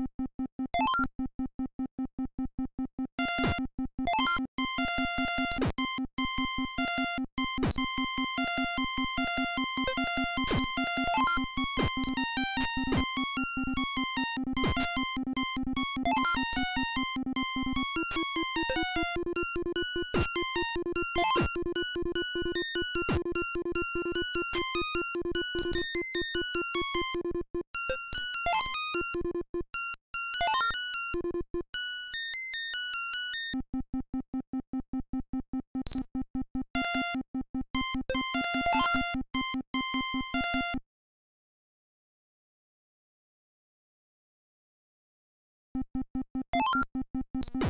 you you